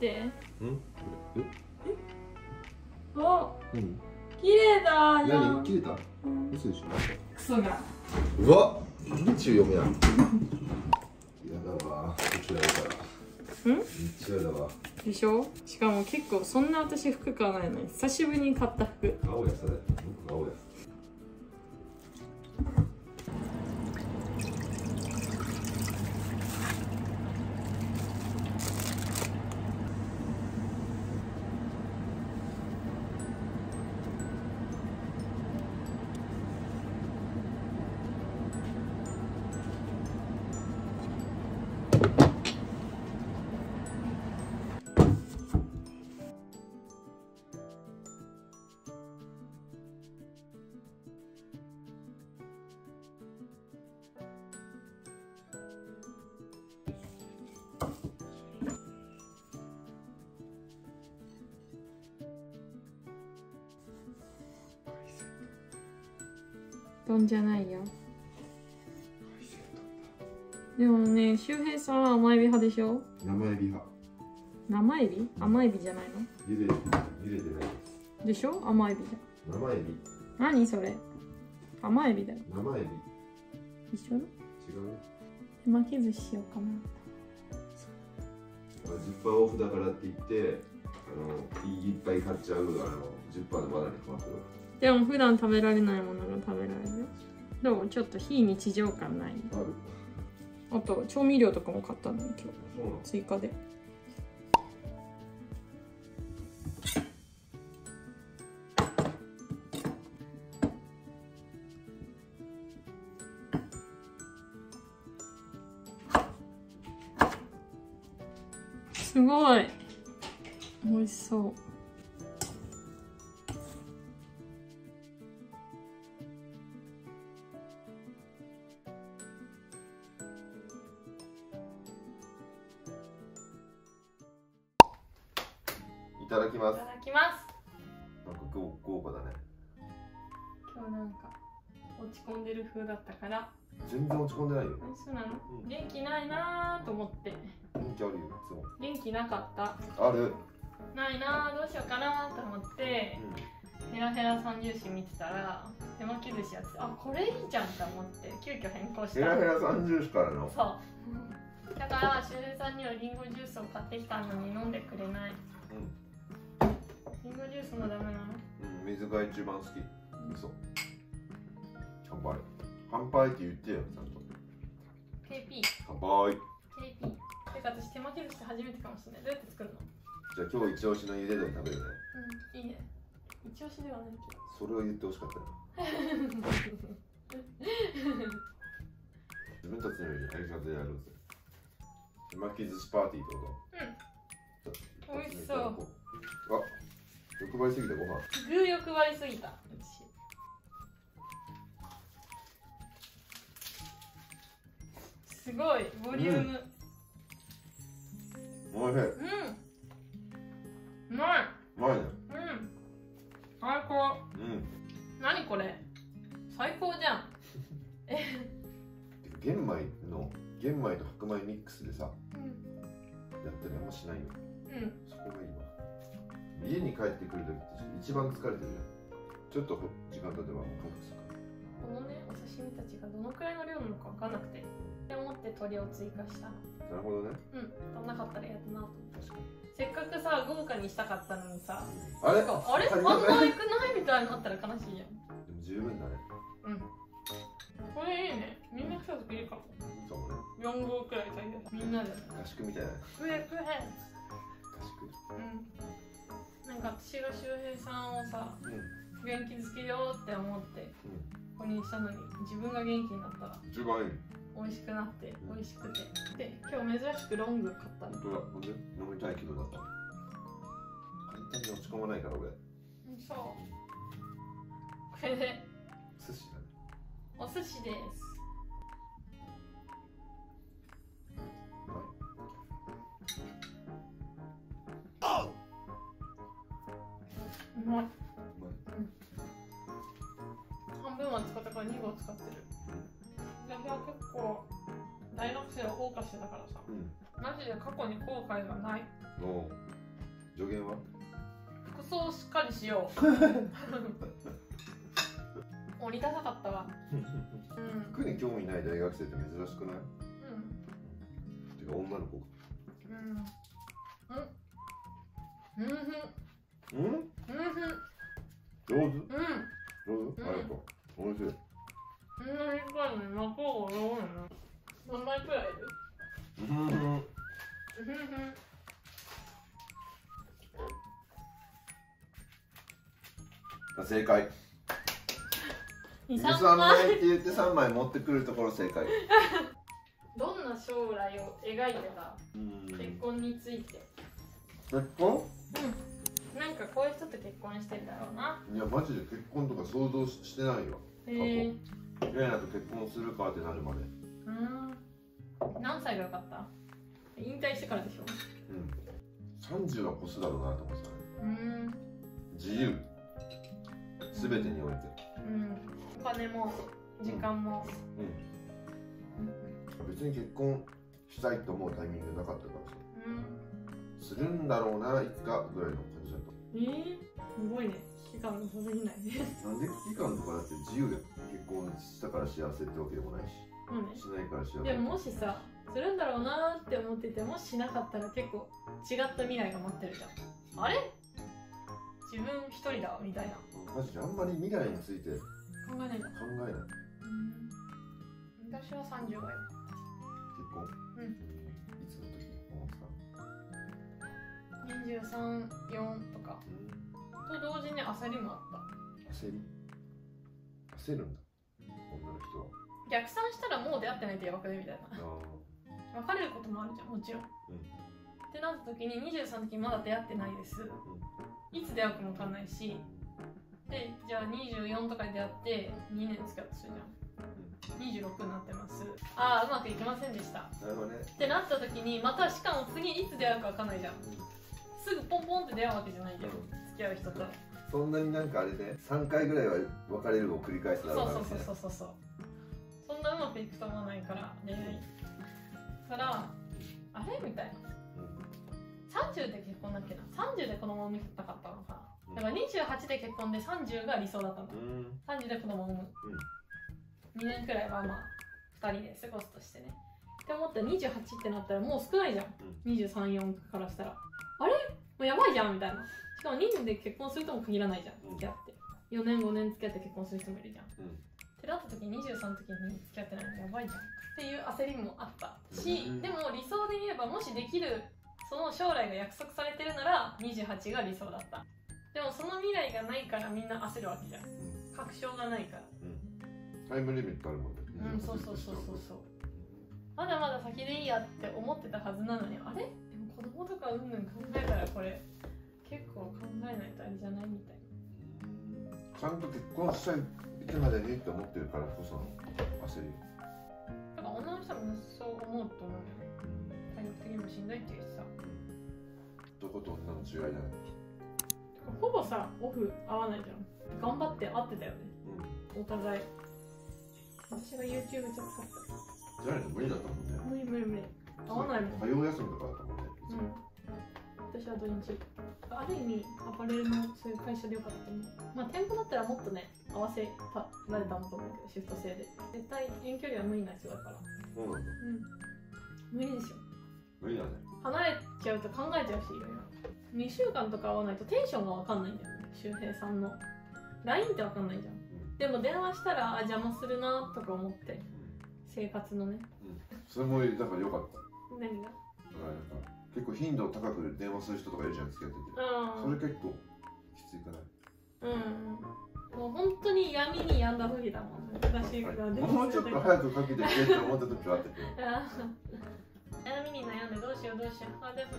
て。うん？え？お綺麗だじ何？切れた？嘘でしょ？クソが。うわ！日中読みやん嫌だわ。こちらだから。ん？日曜だわ。でしょ？しかも結構そんな私服買わないのに。久しぶりに買った服。青やそれ僕青やどんじゃないよでもね周平さんは甘エビ派でしょ？生エビ派。生エビ？甘エビじゃないの？茹で茹でてないです。でしょ？甘エビじ生エビ。何それ？甘エビだよ。生エビ。一緒だ？違う？ね手巻き寿司しようかな。ジッパーオフだからって言ってあのいっぱい買っちゃうあのジッパーのバナナにかまってるでも普段食べられないものが食べられる。どうちょっと非日常感ない。あと調味料とかも買ったのに今日。追加で。すごい。美味しそうただきます。いただきます。なんか豪豪華だね。今日なんか落ち込んでる風だったから全然落ち込んでないよ。あそうなの？うん。元気ないなと思って。元気あるよいつも。元気なかった。ある。ないなどうしようかなと思って。うヘラヘラ三重視見てたら手巻き寿司やっててあこれいいじゃんと思って急遽変更した。んヘラヘラ三重視からの。そう。だから周平さんにはリンゴジュースを買ってきたのに飲んでくれないうん、水が一番好き。嘘。乾杯。乾杯って言ってよちゃんと。KP 乾杯。KP てか私手巻き寿司初めてかもしれない。どうやって作るの？じゃあ今日一押しの茹で鶏食べるね。うんいいね。一押しではないけど。それを言ってほしかったよ自分たちのやり方でやるんですよ手巻き寿司パーティーってこと？美味しそう。あ欲張りすぎたご飯。具欲張りすぎた私。すごいボリューム。おいしい。うん、うまい。うまいね。うん。最高。うん。何これ？最高じゃん。てか玄米の玄米と白米ミックスでさうん。やったりあんましないよ。うん。そこ家に帰ってくるときって一番疲れてるよちょっとほ時間経てばもう回復するか。らこのねお刺身たちがどのくらいの量なのか分かんなくて。って思って鶏を追加した。なるほどね。うん足んなかったらやだなと。せっかくさ豪華にしたかったのにさ。あれ？あれ？あんまいいくないみたいになったら悲しいじゃん。でも十分だね。うん。これいいね。みんな来た時いいかも。そうね。4合くらい炊いみんなで。合宿みたいな食え食え。合宿。うんなんか私が周平さんをさうん。元気づけようって思ってここにしたのに自分が元気になったら一番いい美味しくなって美味しくて。で今日珍しくロング買ったの。本当だほんで飲みたい気分だった。簡単に落ち込まないから俺。うんそう。これで寿司だね。お寿司ですうまい。うまい半分は使ったから2合使ってる。私は結構大学生を謳歌してたからさ。うん。マジで過去に後悔がない。もう。助言は？服装装しっかりしよう。降りたかったわ。うん。服に興味ない大学生って珍しくない？うん。てか女の子うんうん。うん。うん。うん？上手。うん。上手、うん。ありがとう。おいしい。そんなに深いのにマコが多いの何枚くらいいるうんうん。う ん正解。二23三枚。枚って言って3枚持ってくるところ正解。どんな将来を描いてた？うん。結婚について。結婚？うんなんかこういう人と結婚してんだろうな。いやマジで結婚とか想像ししてないよへえレイナと結婚するかってなるまで。うん。何歳がよかった？引退してからでしょ。うん。30は越すだろうなと思ってたね。うん。自由。全てにおいて。うん。お金も時間も。別に結婚したいと思うタイミングなかったからさ。うん。するんだろうないつかぐらいのえー、すごいね。期間が過ぎないなんで期間とかだって自由で結婚したから幸せってわけでもないし。そうね。しないから幸せ。でももしさするんだろうなって思っててもしなかったら結構違った未来が待ってるじゃん。あれ？自分一人だみたいな。マジであんまり未来について考えない。考えない。うん。私は30がよ結婚？うん234とか。と同時に焦りもあった。焦り焦るんだ。女の人は。逆算したらもう出会ってないとやばくね？みたいな。あ別れることもあるじゃんもちろん、ってなった時に23の時まだ出会ってないです、いつ出会うかも分かんないし。でじゃあ24とかで出会って2年付き合ったとするじゃん。26になってます。ああうまくいきませんでした。なるほどね。ってなった時にまたしかも次いつ出会うか分かんないじゃんすぐポンポンって出会うわけじゃないじゃん。付き合う人と。そんなになんかあれで3回ぐらいは別れるを繰り返すだそうそうろうなみたいな。そうそうそうそんなうまくいくと思わないから恋愛。からあれみたいな。30で結婚だっけな。30で子供を産みたかったのか。なだから28で結婚で30が理想だったんだうん。30で子供を産む、2年くらいはまあ2人で過ごすとしてねって思ったら28ってなったらもう少ないじゃん、234からしたら。あれ？もうやばいじゃんみたいな。しかも2年で結婚するとも限らないじゃん。うん。付き合って。4年5年付き合って結婚する人もいるじゃん。うん。ってなった時に23の時に付き合ってないのやばいじゃん。っていう焦りもあった。し、うんでも理想で言えばもしできるその将来が約束されてるなら28が理想だった。でもその未来がないからみんな焦るわけじゃん。確証がないから。タイムリミットあるもんね。うんそうそうそうそうそうまだまだ先でいいやって思ってたはずなのにあれ？でも子供とかうんぬん考えたらこれ結構考えないとあれじゃないみたいちゃんと結婚したいいつまでにって思ってるからこその焦り。だから女の人もそう思うと思うよ。ね体力的にもしんどいっていうしさ。男と女の違いじゃないほぼさオフ合わないじゃん。頑張って会ってたよね。うん。お互い。私が YouTube ちょっとじゃないと無理だったもん。ねた無理無理無理。合わないもん火曜休みとかだったもんねうん。私は土日。ある意味アパレルのそういう会社でよかったと思う。まあ店舗だったらもっとね合わせたられたんだと思うけどシフト制で。絶対遠距離は無理な人だから。そうなんだうん。無理でしょ。無理だね。離れちゃうと考えちゃうしいろいろ。2週間とか会わないとテンションが分かんないんだよね。周平さんの。LINE って分かんないじゃん。でも電話したらあ邪魔するなとか思って生活のね。それもだから良かった。何が？だからなんか結構頻度高く電話する人とかいるじゃん付き合ってて。そうん。れ結構きついかなうん。もう本当に闇に病んだ時だもんね。私が電もうちょっと早くかけてくれって思った時はあったけど。悩みに悩んでどうしようどうしよう。あでも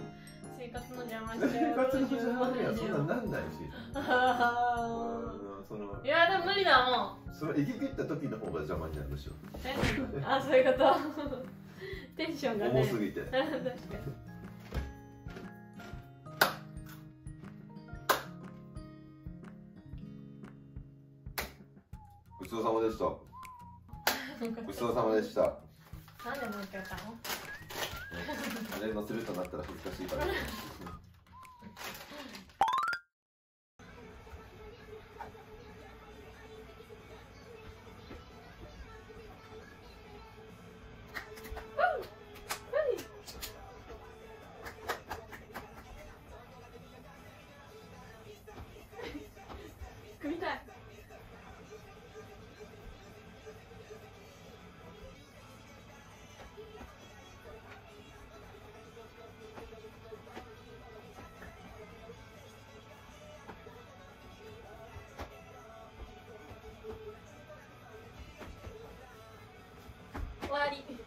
生活の邪魔しち生ゃう活の邪魔にはそんななんないし。あ その。ーいやでも無理だもんその行き切った時の方が邪魔になるむしろえ？あそういうこと。テンションがね。重すぎて。確かに。ごちそうさまでした。ごちそうさまでした。なんでもう一回やったのあれ乗せるとなったら恥ずかしいからり。